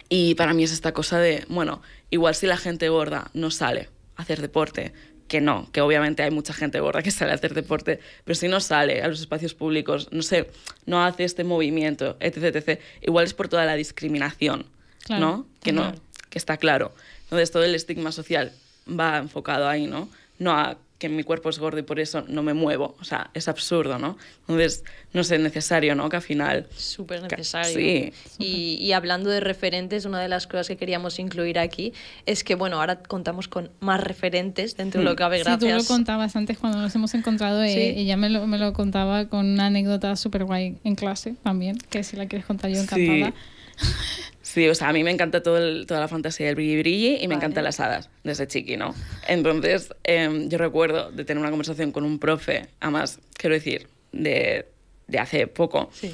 Y para mí es esta cosa de, bueno, igual si la gente gorda no sale a hacer deporte, que no, que obviamente hay mucha gente gorda que sale a hacer deporte, pero si no sale a los espacios públicos, no sé, no hace este movimiento, etc., etc., igual es por toda la discriminación, Claro, ¿no? Que no, claro. Que está claro. Entonces todo el estigma social va enfocado ahí, ¿no? No a que mi cuerpo es gordo y por eso no me muevo, o sea, es absurdo, ¿no? Entonces, no sé, necesario, ¿no? Que al final... Súper necesario. Sí, Y, y hablando de referentes, una de las cosas que queríamos incluir aquí es que, bueno, ahora contamos con más referentes dentro de lo que cabe Sí, tú lo gracias. contabas antes cuando nos hemos encontrado. eh, Sí. ella me lo, me lo contaba con una anécdota súper guay en clase también, que si la quieres contar yo encantada. Sí, o sea, a mí me encanta todo el- toda la fantasía del brilli brilli y me Vale. encantan las hadas desde chiqui, ¿no? Entonces, em, yo recuerdo de tener una conversación con un profe, además, quiero decir, de, de hace poco, Sí.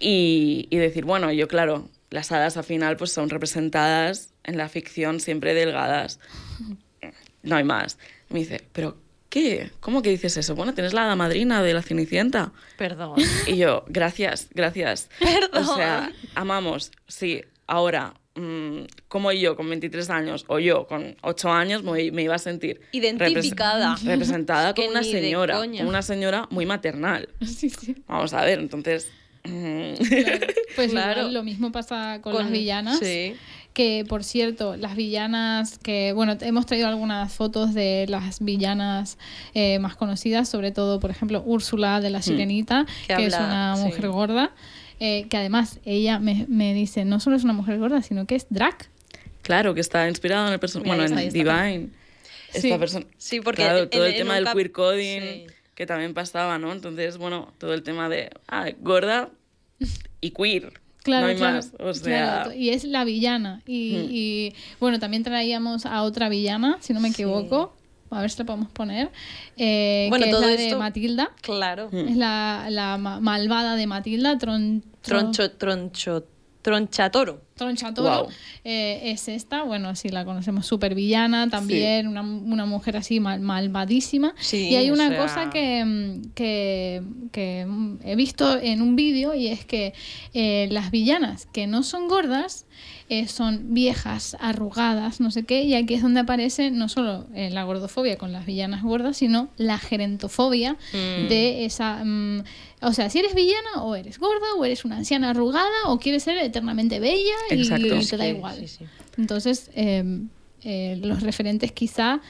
y, y decir, bueno, yo claro, las hadas al final pues son representadas en la ficción siempre delgadas, no hay más. Me dice, pero ¿qué? ¿Cómo que dices eso? Bueno, tienes la hada madrina de la Cenicienta. Perdón. Y yo, gracias, gracias. Perdón. O sea, amamos, sí. Ahora, mm, como yo con 23 años o yo con 8 años me, me iba a sentir Identificada. repres- representada como una señora, como una señora muy maternal. Sí, sí. Vamos a ver, entonces... mm, Pues Claro. igual lo mismo pasa con, las villanas. Sí. Que por cierto, las villanas que, bueno, hemos traído algunas fotos de las villanas eh, más conocidas, sobre todo, por ejemplo, Úrsula de la Sirenita, Que es una sí. mujer gorda, eh, que además ella me, me dice, no solo es una mujer gorda, sino que es drag. claro, que está inspirado en el personaje, bueno, en Divine. Sí. Esta persona... Sí, porque Claro, en- todo el en tema del queer coding Sí. que también pasaba, ¿no? Entonces, bueno, todo el tema de ah, gorda y queer. Claro, no hay claro, más. O sea, claro, y es la villana. Y, Mm. y, bueno, también traíamos a otra villana, si no me equivoco. A ver si la podemos poner. eh, Bueno, que es todo la de esto- Matilda. Claro. Es la, la ma- malvada de Matilda, Tron, Tron- Troncho, troncho, tronchatoro. Tronchatoro. Eh, es esta, bueno, sí, la conocemos, súper villana también, una, una mujer así mal- malvadísima. Sí, y hay una sea- cosa que, que, que, he visto en un vídeo y es que eh, las villanas que no son gordas eh, son viejas, arrugadas, no sé qué, y aquí es donde aparece no solo eh, la gordofobia con las villanas gordas, sino la gerentofobia Mm. de esa... mm, o sea, si eres villana o eres gorda o eres una anciana arrugada o quieres ser eternamente bella y te da igual. sí, sí. Entonces, eh, eh, los referentes quizá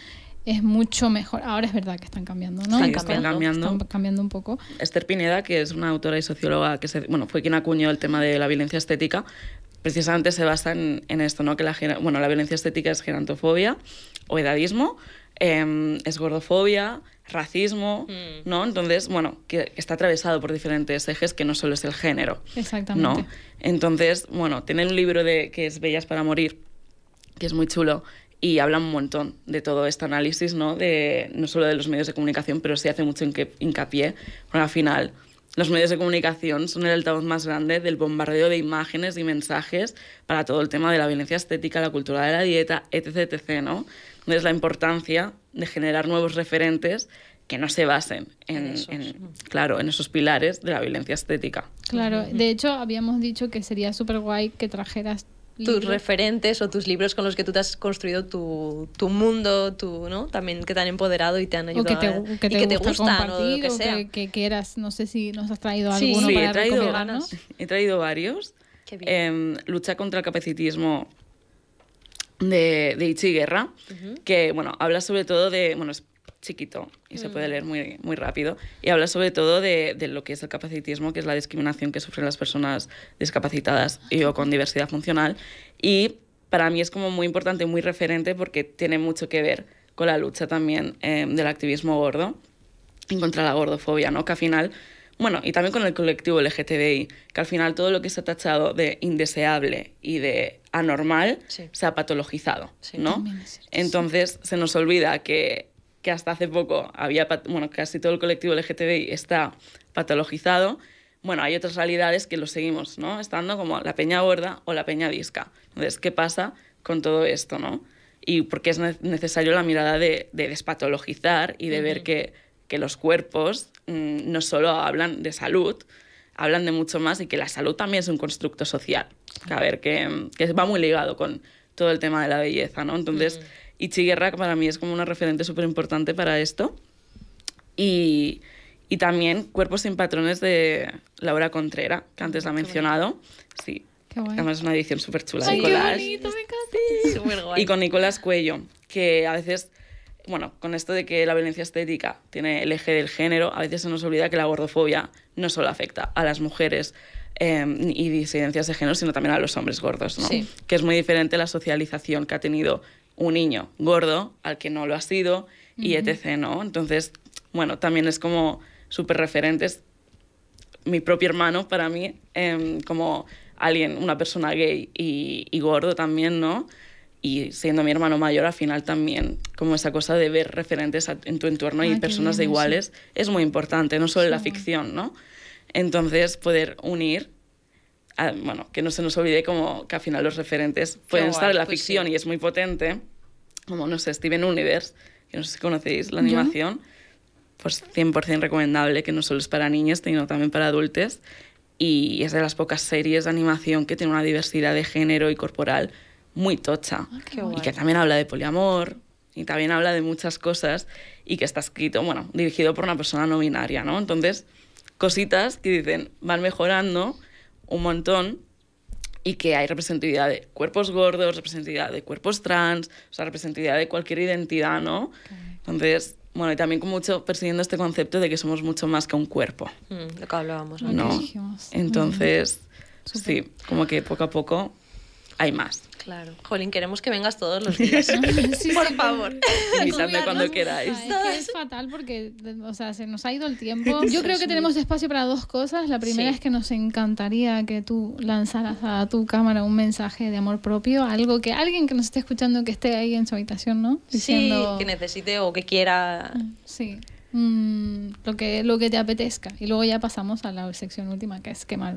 es mucho mejor. Ahora es verdad que están cambiando, ¿no? sí, Están están cambiando. Están cambiando un poco. Esther Pineda, que es una autora y socióloga que se, bueno, fue quien acuñó el tema de la violencia estética, precisamente se basa en, en esto, ¿no? que la, bueno, la violencia estética es gerantofobia o edadismo, em, es gordofobia, racismo, Mm. ¿no? Entonces, bueno, que está atravesado por diferentes ejes que no solo es el género, Exactamente. ¿no? Entonces, bueno, tienen un libro de, que es Bellas para Morir, que es muy chulo y habla un montón de todo este análisis, ¿no? De, no solo de los medios de comunicación, pero sí hace mucho hincapié, porque al final los medios de comunicación son el altavoz más grande del bombardeo de imágenes y mensajes para todo el tema de la violencia estética, la cultura de la dieta, etc, etc, ¿no? Entonces la importancia de generar nuevos referentes que no se basen en, En esos. en- claro, en esos pilares de la violencia estética. Claro, de hecho habíamos dicho que sería súper guay que trajeras tus libros. referentes o tus libros con los que tú te has construido tu, tu mundo, tu, ¿no? También que te han empoderado y te han o ayudado que te, a- que y te que te gusta gustan o lo que o sea. que, que quieras. No sé si nos has traído Sí, alguno Sí, para he traído, he traído varios. Qué bien. Em, lucha contra el capacitismo de, de Ichi Guerra, que bueno, habla sobre todo de, bueno, es chiquito y se puede leer muy, muy rápido, y habla sobre todo de, de lo que es el capacitismo, que es la discriminación que sufren las personas discapacitadas y o con diversidad funcional, y para mí es como muy importante, muy referente, porque tiene mucho que ver con la lucha también em, del activismo gordo en contra la gordofobia, ¿no? Que al final, bueno, y también con el colectivo LGTBI, que al final todo lo que se ha tachado de indeseable y de anormal Sí. se ha patologizado, Sí. ¿no? Cierto, Entonces se nos olvida que, que hasta hace poco había, bueno, casi todo el colectivo LGTBI está patologizado. Bueno, hay otras realidades que lo seguimos, ¿no? Estando como la peña gorda o la peña disca. Entonces, ¿qué pasa con todo esto, no? Y porque es ne- necesario la mirada de, de despatologizar y de ver que, que los cuerpos mm, no solo hablan de salud, hablan de mucho más y que la salud también es un constructo social. Que, a ver, que, que va muy ligado con todo el tema de la belleza, ¿no? Entonces, Ichi Guerra para mí es como una referente súper importante para esto. Y, y también Cuerpos sin patrones de Laura Contrera, que antes la he mencionado. Sí, Qué además es una edición súper chula. Ay, qué bonito, me encanta. Súper guay. Y con Nicolás Cuello, que a veces, bueno, con esto de que la violencia estética tiene el eje del género, a veces se nos olvida que la gordofobia no solo afecta a las mujeres eh, y disidencias de género, sino también a los hombres gordos, ¿no? Sí. Que es muy diferente la socialización que ha tenido un niño gordo al que no lo ha sido y etc., ¿no? Entonces, bueno, también es como súper referentes mi propio hermano para mí, em, como alguien, una persona gay y, y gordo también, ¿no? Y siendo mi hermano mayor, al final también, como esa cosa de ver referentes a- en tu entorno Ah, y qué personas de iguales es muy importante, no solo en la ficción, ¿no? Entonces, poder unir, a- bueno, que no se nos olvide como que al final los referentes pueden guay, estar en la pues ficción sí. y es muy potente, como, no sé, Steven Universe, que no sé si conocéis la Yo animación, pues 100% recomendable, que no solo es para niños, sino también para adultos. Y es de las pocas series de animación que tiene una diversidad de género y corporal muy tocha. Qué y que también habla de poliamor y también habla de muchas cosas y que está escrito, bueno, dirigido por una persona no binaria, ¿no? Entonces, cositas que dicen, van mejorando un montón y que hay representatividad de cuerpos gordos, representatividad de cuerpos trans, o sea, representatividad de cualquier identidad, ¿no? Entonces, bueno, y también con mucho persiguiendo este concepto de que somos mucho más que un cuerpo, Mm, lo que hablábamos. ¿no? dijimos. Entonces, sí, como que poco a poco hay más. Claro. Jolín, queremos que vengas todos los días. Sí, Por sí, favor. Invitadme cuando queráis. es que es fatal porque, o sea, se nos ha ido el tiempo. Yo creo que tenemos espacio para dos cosas. La primera Sí. es que nos encantaría que tú lanzaras a tu cámara un mensaje de amor propio, algo que alguien que nos esté escuchando que esté ahí en su habitación, ¿no? Sí, que necesite o que quiera. Sí. Mm, lo que lo que te apetezca y luego ya pasamos a la sección última que es quemar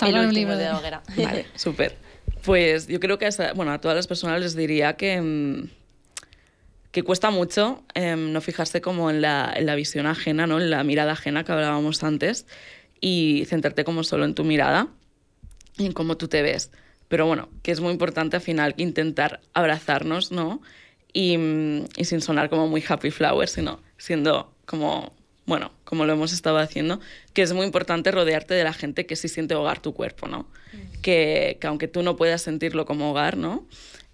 El un libro de de la hoguera. Vale, súper. Pues yo creo que a, esa- bueno, a todas las personas les diría que, mm, que cuesta mucho em, no fijarse como en la, en la visión ajena, ¿no? en la mirada ajena que hablábamos antes y centrarte como solo en tu mirada y en cómo tú te ves. Pero bueno, que es muy importante al final intentar abrazarnos, ¿no? Y, mm, y sin sonar como muy happy flower, sino siendo como, bueno, como lo hemos estado haciendo, que es muy importante rodearte de la gente que sí siente hogar tu cuerpo, ¿no? Que, que aunque tú no puedas sentirlo como hogar, ¿no?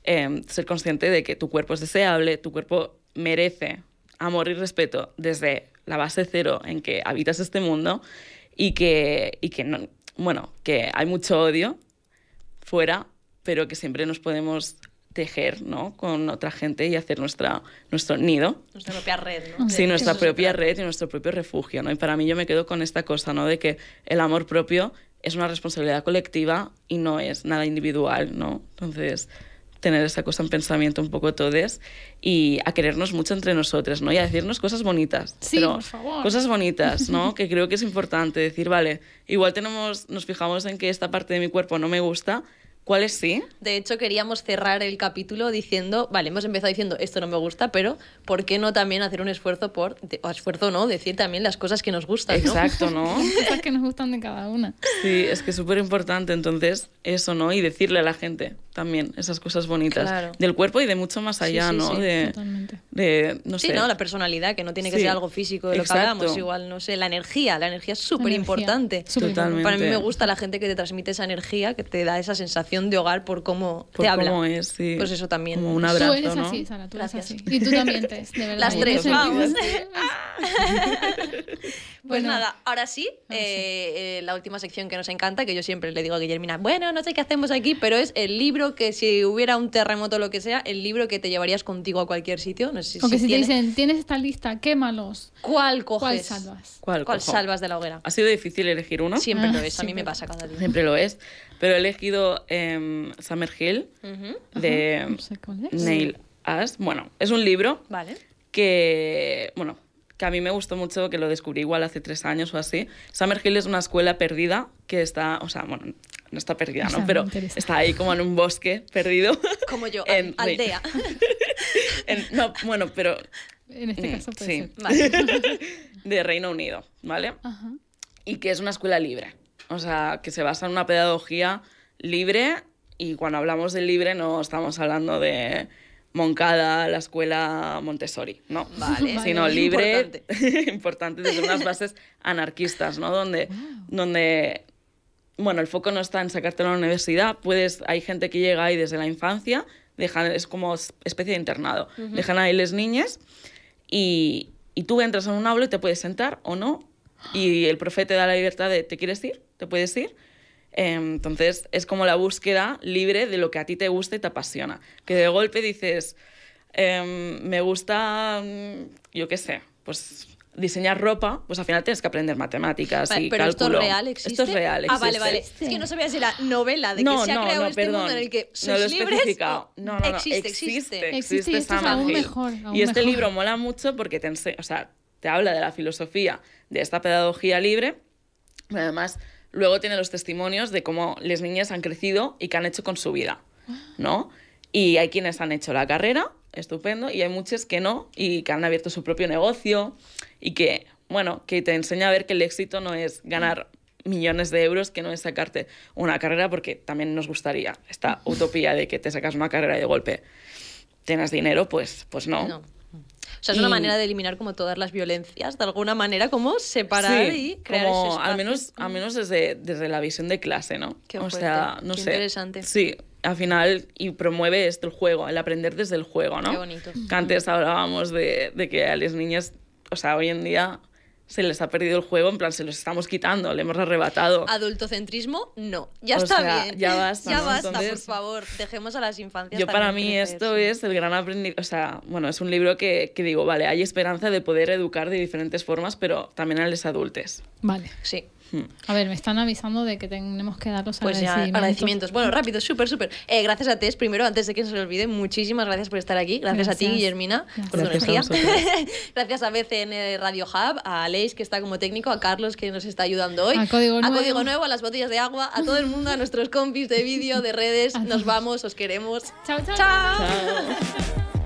Em, ser consciente de que tu cuerpo es deseable, tu cuerpo merece amor y respeto desde la base cero en que habitas este mundo y que, y que no, bueno, que hay mucho odio fuera, pero que siempre nos podemos tejer ¿no? con otra gente y hacer nuestra, nuestro nido. Nuestra propia red, ¿no? Sí, nuestra propia red y nuestro propio refugio, ¿no? Y para mí yo me quedo con esta cosa, ¿no? De que el amor propio es una responsabilidad colectiva y no es nada individual, ¿no? Entonces, tener esa cosa en pensamiento un poco todos y a querernos mucho entre nosotros, ¿no? Y a decirnos cosas bonitas. Sí, pero por favor. Cosas bonitas, ¿no? que creo que es importante decir, vale, igual tenemos, nos fijamos en que esta parte de mi cuerpo no me gusta, ¿Cuáles sí? De hecho, queríamos cerrar el capítulo diciendo, vale, hemos empezado diciendo esto no me gusta, pero ¿por qué no también hacer un esfuerzo por, de- o esfuerzo no, decir también las cosas que nos gustan, ¿no? Exacto, ¿no? Cosas que nos gustan de cada una. Sí, es que es súper importante, entonces, eso, ¿no? Y decirle a la gente también esas cosas bonitas Claro. del cuerpo y de mucho más Sí, allá, sí, ¿no? sí, de, totalmente. de, no Sí, sé. ¿no? La personalidad, que no tiene que Sí, ser algo físico de lo exacto. que hablamos, igual, no sé, la energía, la energía es súper importante. Totalmente. Para mí me gusta la gente que te transmite esa energía, que te da esa sensación de hogar por cómo por te habla. cómo es, sí. Pues eso también. Como un Tú abrazo, eres ¿no? así, Sara, tú Gracias. eres así. Y tú también, Tess, de verdad. Las tres, tú vamos. Pues Bueno. nada, ahora sí, eh, eh, la última sección que nos encanta, que yo siempre le digo a Guillermina, bueno, no sé qué hacemos aquí, pero es el libro que si hubiera un terremoto o lo que sea, el libro que te llevarías contigo a cualquier sitio. No sé si si te tiene- dicen, tienes esta lista, quémalos. ¿Cuál coges? ¿Cuál salvas? ¿Cuál, ¿Cuál salvas de la hoguera? Ha sido difícil elegir uno. Siempre Ah, lo es, a mí siempre. me pasa cada día. Siempre lo es. Pero he elegido em, Summer Hill de No sé. Neil Ash. Bueno, es un libro Vale. que, bueno, que a mí me gustó mucho, que lo descubrí igual hace tres años o así. Summer Hill es una escuela perdida que está, o sea, bueno, no está perdida, O sea, ¿no? Pero está ahí como en un bosque perdido. Como yo, En- al- aldea. En- no, bueno, pero En este Mm, caso puede sí. ser. Vale. de Reino Unido, ¿vale? Ajá. y que es una escuela libre. O sea, que se basa en una pedagogía libre y cuando hablamos de libre no estamos hablando de Moncada, la escuela Montessori, no. Vale. Sino Vale. libre, Importante. importante desde unas bases anarquistas, ¿no? Donde, donde, bueno, el foco no está en sacarte a la universidad, puedes, hay gente que llega ahí desde la infancia, dejan, es como especie de internado, dejan ahí las niñas y, y tú entras en un aula y te puedes sentar o no. Y el profe te da la libertad de, ¿te quieres ir? ¿Te puedes ir? Eh, Entonces es como la búsqueda libre de lo que a ti te gusta y te apasiona. Que de golpe dices, em, me gusta, mm, yo qué sé, pues diseñar ropa, pues al final tienes que aprender matemáticas Vale, y pero esto cálculo. es real, ¿existe? Esto es real, Ah, vale, existe. vale. Es que no sabía si era novela de que No, se ha no, creado no, este perdón. mundo en el que no lo sois he libres. especificado. o- No, no, no, existe, existe. existe. Existe y esto es aún mejor, aún y este mejor. libro mola mucho porque te, ense- o sea, te habla de la filosofía de esta pedagogía libre, además luego tiene los testimonios de cómo las niñas han crecido y qué han hecho con su vida, ¿no? Y hay quienes han hecho la carrera, estupendo, y hay muchos que no, y que han abierto su propio negocio, y que, bueno, que te enseña a ver que el éxito no es ganar millones de euros, que no es sacarte una carrera, porque también nos gustaría esta utopía de que te sacas una carrera y de golpe tienes dinero, pues, pues no. No. O sea, es una manera de eliminar como todas las violencias, de alguna manera, como separar Sí, y crear como ese al menos, al menos desde, desde la visión de clase, ¿no? Qué o fuerte, sea, no qué sé. interesante. Sí, al final, y promueve esto el juego, el aprender desde el juego, ¿no? Qué bonito. Que antes hablábamos de, de que a las niñas, o sea, hoy en día se les ha perdido el juego, en plan, se los estamos quitando, le hemos arrebatado. Adultocentrismo, no. Ya O está sea, bien. ya basta, Ya ¿no? basta, por favor. Dejemos a las infancias. Yo para mí crecer, esto sí. es el gran aprendizaje, o sea, bueno, es un libro que, que digo, vale, hay esperanza de poder educar de diferentes formas, pero también a los adultos. Vale. Sí. A ver, me están avisando de que tenemos que dar los Pues ya, agradecimientos. agradecimientos. Bueno, rápido, súper, súper. Eh, gracias a Tess, primero, antes de que se me olvide, muchísimas gracias por estar aquí. Gracias, a ti, Gracias. Guillermina, por tu Gracias a energía. vosotros. gracias a BCN Radio Hub, a Aleix, que está como técnico, a Carlos, que nos está ayudando hoy. A Código Nuevo. Código Nuevo, a las botellas de agua, a todo el mundo, a nuestros compis de vídeo, de redes. A Nos vamos, os queremos. Chao, chao. ¡Chao! Chao.